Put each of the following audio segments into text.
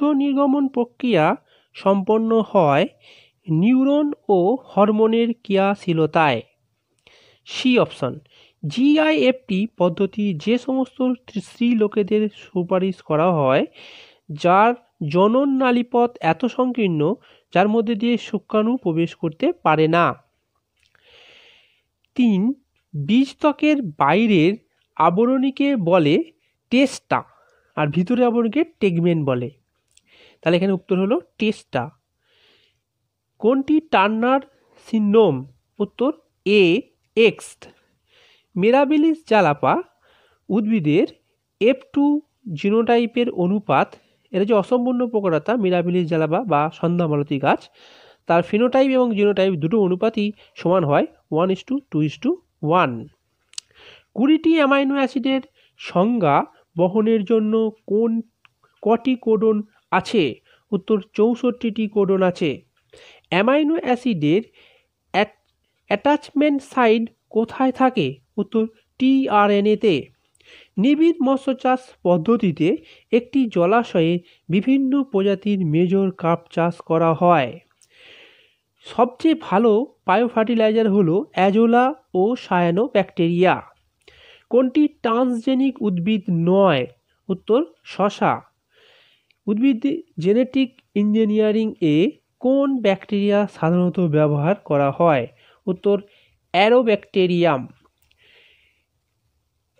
ক্ষুদ্র নির্গমন প্রক্রিয়া সম্পন্ন হয় নিউরন ও হরমোনের ক্রিয়াশীলতায়। সি অপশন জিআইএফটি পদ্ধতি যে সমস্ত স্ত্রী লোকেদের সুপারিশ করা হয়, যার জনন নালীপথ এত সংকীর্ণ, যার মধ্যে দিয়ে শুক্রাণু প্রবেশ করতে পারে না। তিন, বীজত্বকের বাইরের আবরণীকে বলে টেস্টা, আর ভিতরে আবরণীকে টেগমেন্ট বলে। তাহলে এখানে উত্তর হলো টেস্টা। কোনটি টার্নার সিন্ড্রোম? উত্তর এ এক্স মেরাবিলিস জালাপা উদ্ভিদের এফ টু জিনোটাইপের অনুপাত, এটা যে অসম্পূর্ণ প্রকরতা, মিরাবিলিস জালাপা বা সন্ধ্যামালতী গাছ, তার ফিনোটাইপ এবং জিনোটাইপ দুটো অনুপাতই সমান হয় one is to two is to one কুড়িটি অ্যামাইনো অ্যাসিডের সংজ্ঞা বহনের জন্য কোন কটি কোডন আছে। উত্তর চৌষট্টিটি কোডন আছে। অ্যামাইনো অ্যাসিডের অ্যাটাচমেন্ট সাইড কোথায় থাকে? উত্তর টিআরএনএতে। নিবিড় মৎস্য চাষ পদ্ধতিতে একটি জলাশয়ে বিভিন্ন প্রজাতির মেজর কাপ চাষ করা হয়। সবচেয়ে ভালো বায়ো ফার্টিলাইজার হলো অ্যাজোলা ও সায়ানো ব্যাকটেরিয়া কোনটি ট্রান্সজেনিক উদ্ভিদ নয়? উত্তর শশা। উদ্ভিদ জেনেটিক ইঞ্জিনিয়ারিং এ কোন ব্যাকটেরিয়া সাধারণত ব্যবহার করা হয়? উত্তর, অ্যারোব্যাকটেরিয়াম।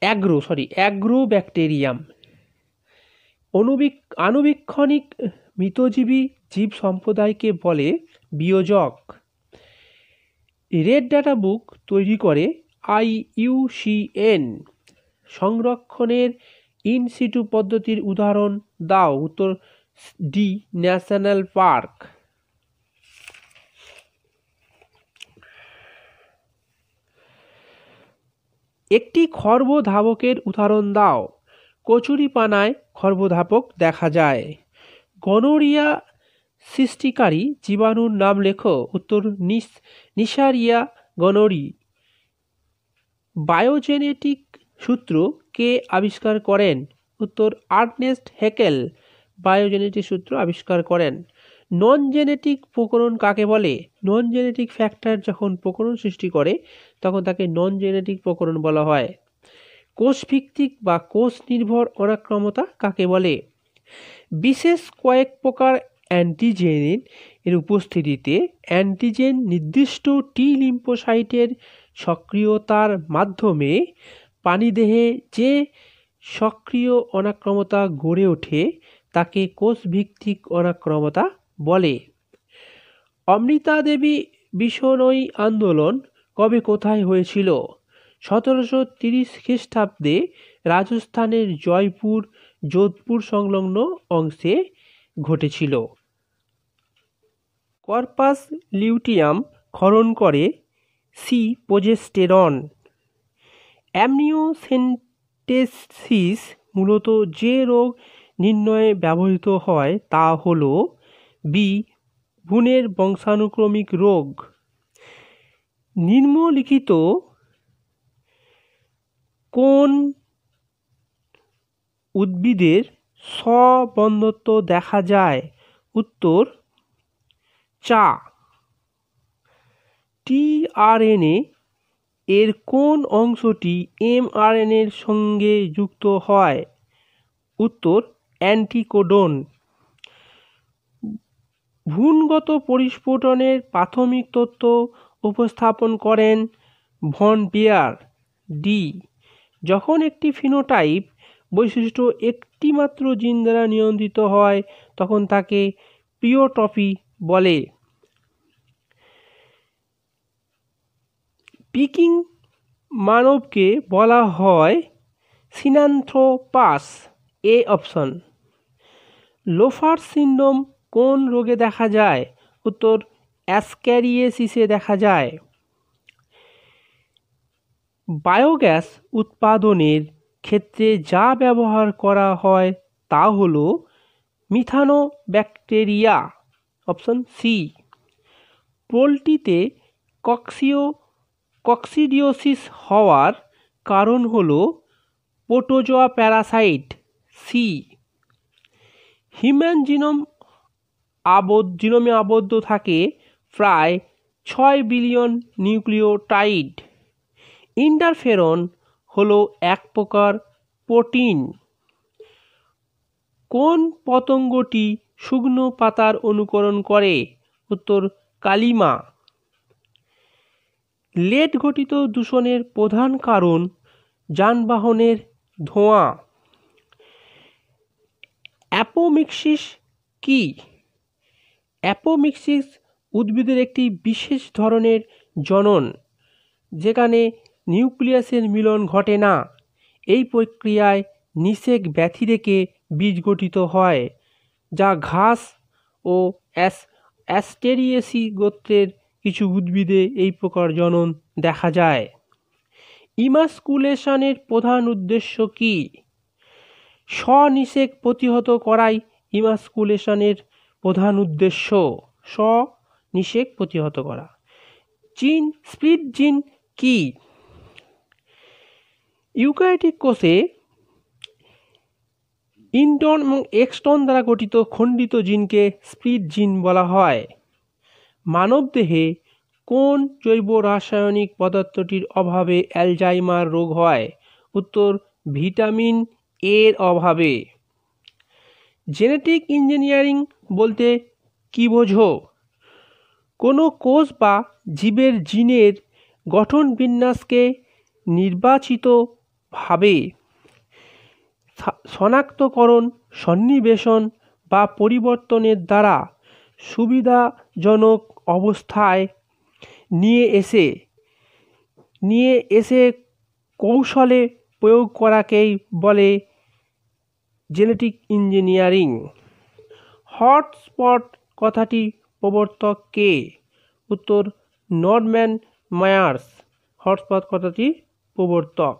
অ্যাগ্রো সরি অ্যাগ্রো ব্যাকটেরিয়াম অনুবীক আনুবীক্ষণিক মৃতজীবী জীব সম্প্রদায়কে বলে বিয়োজক। রেড ডাটা বুক তৈরি করে আই আইইউসিএন। সংরক্ষণের ইনসিটু পদ্ধতির উদাহরণ দাও, উত্তর ডি ন্যাশনাল পার্ক একটি খর্বধাবকের উদাহরণ দাও। কচুরিপানায় খর্বধাবক দেখা যায়। গনোরিয়া সৃষ্টিকারী জীবাণুর নাম লেখো। উত্তর নিস, নিসারিয়া গনোরি। বায়োজেনেটিক সূত্র কে আবিষ্কার করেন? উত্তর আর্নেস্ট হেকেল, বায়োজেনেটিক সূত্র আবিষ্কার করেন। নন জেনেটিক প্রকরণ কাকে বলে? নন জেনেটিক ফ্যাক্টর যখন প্রকরণ সৃষ্টি করে, তখন তাকে নন জেনেটিক প্রকরণ বলা হয়। কোষভিত্তিক বা কোষ নির্ভর অনাক্রমতা কাকে বলে? বিশেষ কয়েক প্রকার অ্যান্টিজেন এর উপস্থিতিতে, অ্যান্টিজেন নির্দিষ্ট টি লিম্পোসাইটের সক্রিয়তার মাধ্যমে প্রাণীদেহে যে সক্রিয় অনাক্রমতা গড়ে ওঠে তাকে কোষভিত্তিক অনাক্রমতা বলে। অমৃতা দেবী বিষণয়ী আন্দোলন কবে কোথায় হয়েছিল? সতেরোশো তিরিশ খ্রিস্টাব্দে রাজস্থানের জয়পুর, যোধপুর সংলগ্ন অংশে ঘটেছিল। কর্পাস লিউটিয়াম ক্ষরণ করে সি প্রোজেস্টেরন। অ্যামনিওসেন্টেসিস মূলত যে রোগ নির্ণয়ে ব্যবহৃত হয় তা হল বি ভ্রূণের বংশানুক্রমিক রোগ। নিম্নলিখিত কোন উদ্ভিদের স্ববন্ধত্ব দেখা যায়? উত্তর, চা। টিআরএনএ এর কোন অংশটি এমআরএনএর সঙ্গে যুক্ত হয়? উত্তর, অ্যান্টিকোডন। ভ্রূণগত পরিস্ফুটনের প্রাথমিক তথ্য উপস্থাপন করেন ভন বিয়ার, ডি। যখন একটি ফিনোটাইপ বৈশিষ্ট্য একটিমাত্র জিন দ্বারা নিয়ন্ত্রিত হয়, তখন তাকে প্রিওটপি বলে। পিকিং মানবকে বলা হয় sinanthropus, A option. Loeffler syndrome কোন রোগে দেখা যায়? উত্তর, অ্যাসক্যারিয়েসিসে দেখা যায়। বায়োগ্যাস উৎপাদনের ক্ষেত্রে যা ব্যবহার করা হয় তা হল মিথানো ব্যাকটেরিয়া অপশন সি। পোলট্রিতে কক্সিও কক্সিডিওসিস হওয়ার কারণ হল protozoa parasite C human genome আবদ্ধ জিনোমে আবদ্ধ থাকে প্রায় ছয় বিলিয়ন নিউক্লিওটাইড ইন্টারফেরন হলো এক প্রকার প্রোটিন কোন পতঙ্গটি শুকনো পাতার অনুকরণ করে? উত্তর কালিমা। লেড ঘটিত দূষণের প্রধান কারণ যানবাহনের ধোঁয়া। অ্যাপোমিক্সিস কি? অ্যাপোমিক্সিস উদ্ভিদের একটি বিশেষ ধরনের জনন, যেখানে নিউক্লিয়াসের মিলন ঘটে না। এই প্রক্রিয়ায় নিষেক ব্যথি রেখে বীজ গঠিত হয়, যা ঘাস ও অ্যাস, অ্যাস্টেরিয়েসি গোত্রের কিছু উদ্ভিদে এই প্রকার জনন দেখা যায়। ইমাসকুলেশনের প্রধান উদ্দেশ্য কি? স্বনিষেক প্রতিহত করাই ইমাসকুলেশনের প্রধান উদ্দেশ্য। স্বনিষেক প্রতিহত করা। জিন, স্প্লিট জিন কি? ইউক্যারিটিক কোষে ইন্টন এবং এক্সটন দ্বারা গঠিত খণ্ডিত জিনকে স্প্লিট জিন বলা হয়। মানবদেহে কোন জৈব রাসায়নিক পদার্থটির অভাবে অ্যালজাইমার রোগ হয়? উত্তর, ভিটামিন এর অভাবে। জেনেটিক ইঞ্জিনিয়ারিং বলতে কী বোঝো? কোনো কোষ বা জীবের জিনের গঠন বিন্যাসকে নির্বাচিতভাবে শনাক্তকরণ, সন্নিবেশন বা পরিবর্তনের দ্বারা সুবিধাজনক অবস্থায় নিয়ে এসে নিয়ে এসে কৌশলে প্রয়োগ করাকেই বলে জেনেটিক ইঞ্জিনিয়ারিং। হটস্পট কথাটি প্রবর্তক কে? উত্তর, নরম্যান মায়ার্স। হটস্পট কথাটি প্রবর্তক।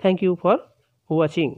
Thank you for watching